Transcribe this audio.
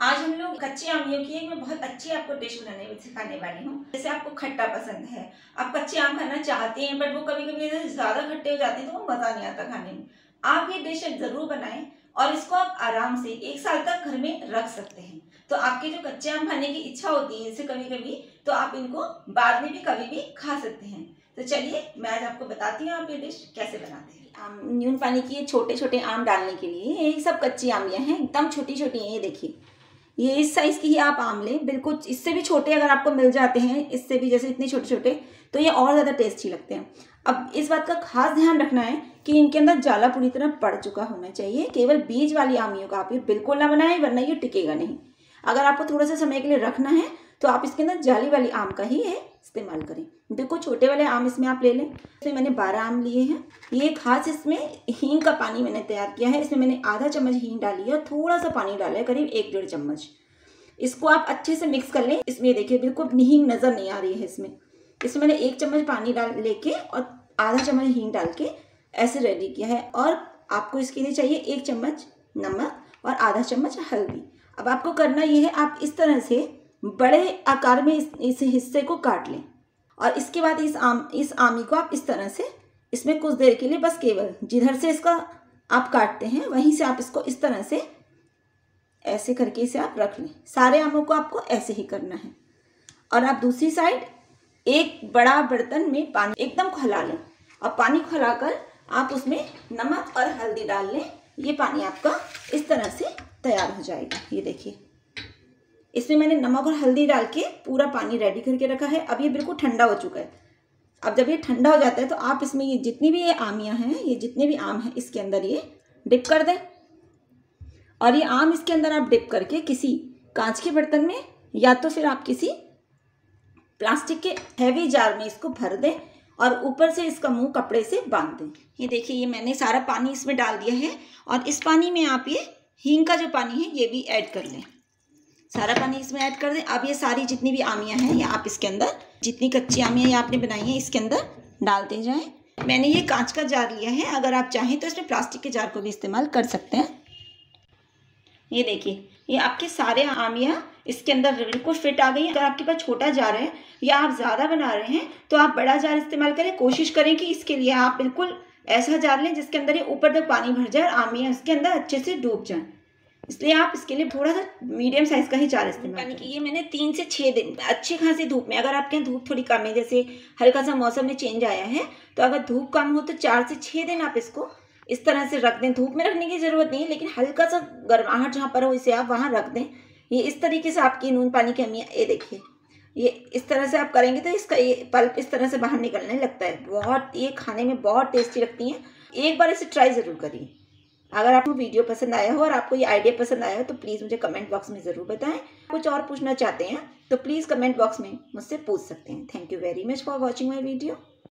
आज हम लोग कच्चे आमियों की एक मैं बहुत अच्छी आपको डिश बनाने, सिखाने वाली हूँ। जैसे आपको खट्टा पसंद है। आप कच्चे आम खाना चाहते हैं बट वो कभी कभी ज़्यादा खट्टे हो जाते हैं तो वो मज़ा नहीं आता खाने में। आप ये डिश ज़रूर बनाएँ और इसको आप आराम से एक साल तक घर में रख सकते हैं। तो आपके जो कच्चे आम खाने की इच्छा होती है जैसे कभी कभी तो आप इनको बाद में भी कभी भी खा सकते हैं। तो चलिए, मैं आज आपको बताती हूँ आप ये डिश कैसे बनाते हैं। आम, न्यून पानी की छोटे छोटे आम डालने के लिए ये सब कच्ची आमियाँ हैं, एकदम छोटी छोटी हैं, ये देखिए। ये इस साइज़ की ही आप आम लें बिल्कुल इससे भी छोटे अगर आपको मिल जाते हैं, इससे भी जैसे इतने छोटे छोटे तो ये और ज़्यादा टेस्टी लगते हैं। अब इस बात का खास ध्यान रखना है कि इनके अंदर जाला पूरी तरह पड़ चुका होना चाहिए, केवल बीज वाली आमियों का आप ये बिल्कुल ना बनाएँ, वरना ये टिकेगा नहीं। अगर आपको थोड़ा सा समय के लिए रखना है तो आप इसके अंदर जाली वाली आम का ही है इस्तेमाल करें। बिल्कुल छोटे वाले आम इसमें आप ले लें। इसमें मैंने बारह आम लिए हैं। ये खास इसमें हींग का पानी मैंने तैयार किया है। इसमें मैंने आधा चम्मच हींग डाली है और थोड़ा सा पानी डाला है, करीब एक डेढ़ चम्मच। इसको आप अच्छे से मिक्स कर लें। इसमें देखिए, बिल्कुल हींग नज़र नहीं आ रही है इसमें। इसमें मैंने एक चम्मच पानी डाल लेके और आधा चम्मच हींग डाल के ऐसे रेडी किया है। और आपको इसके लिए चाहिए एक चम्मच नमक और आधा चम्मच हल्दी। अब आपको करना ये है, आप इस तरह से बड़े आकार में इस, इस हिस्से को काट लें। और इसके बाद इस आम इस आमी को आप इस तरह से इसमें कुछ देर के लिए बस केवल जिधर से इसका आप काटते हैं वहीं से आप इसको इस तरह से ऐसे करके इसे आप रख लें। सारे आमों को आपको ऐसे ही करना है। और आप दूसरी साइड एक बड़ा बर्तन में पानी एकदम खुला लें। और पानी खुलाकर आप उसमें नमक और हल्दी डाल लें। ये पानी आपका इस तरह से तैयार हो जाएगा। ये देखिए। इसमें मैंने नमक और हल्दी डाल के पूरा पानी रेडी करके रखा है। अब ये बिल्कुल ठंडा हो चुका है। अब जब ये ठंडा हो जाता है तो आप इसमें ये जितनी भी ये आमियाँ हैं, ये जितने भी आम हैं, इसके अंदर ये डिप कर दें। और ये आम इसके अंदर आप डिप करके किसी कांच के बर्तन में या तो फिर आप किसी प्लास्टिक के हैवी जार में इसको भर दें और ऊपर से इसका मुँह कपड़े से बाँध दें। ये देखिए, ये मैंने सारा पानी इसमें डाल दिया है और इस पानी में आप ये हींग का जो पानी है, ये भी ऐड कर लें। सारा पानी इसमें ऐड कर दें। अब ये सारी जितनी भी आमियाँ हैं, ये आप इसके अंदर, जितनी कच्ची आमियाँ ये आपने बनाई हैं, इसके अंदर डालते जाएँ। मैंने ये कांच का जार लिया है, अगर आप चाहें तो इसमें प्लास्टिक के जार को भी इस्तेमाल कर सकते हैं। ये देखिए, ये आपके सारे आमियाँ इसके अंदर बिल्कुल फिट आ गई है। अगर आपके पास छोटा जार है या आप ज़्यादा बना रहे हैं तो आप बड़ा जार इस्तेमाल करें। कोशिश करें कि इसके लिए आप बिल्कुल ऐसा जार लें जिसके अंदर ये ऊपर तक पानी भर जाए और आमियाँ उसके अंदर अच्छे से डूब जाएँ। इसलिए आप इसके लिए थोड़ा सा मीडियम साइज़ का ही जार इस्तेमाल यानी कि ये मैंने तीन से छः दिन अच्छी खासी धूप में अगर आपके यहाँ धूप थोड़ी कम है जैसे हल्का सा मौसम में चेंज आया है तो अगर धूप कम हो तो चार से छः दिन आप इसको इस तरह से रख दें। धूप में रखने की ज़रूरत नहीं है लेकिन हल्का सा गर्माहट जहाँ पर हो इसे आप वहाँ रख दें। ये इस तरीके से आपकी नून पानी की अमियाँ ये देखिए ये इस तरह से आप करेंगे तो इसका ये पल्प इस तरह से बाहर निकलने लगता है। बहुत ये खाने में बहुत टेस्टी लगती हैं। एक बार इसे ट्राई ज़रूर करिए। अगर आपको वीडियो पसंद आया हो और आपको ये आइडिया पसंद आया हो तो प्लीज़ मुझे कमेंट बॉक्स में ज़रूर बताएँ। कुछ और पूछना चाहते हैं तो प्लीज़ कमेंट बॉक्स में मुझसे पूछ सकते हैं। Thank you very much for watching my video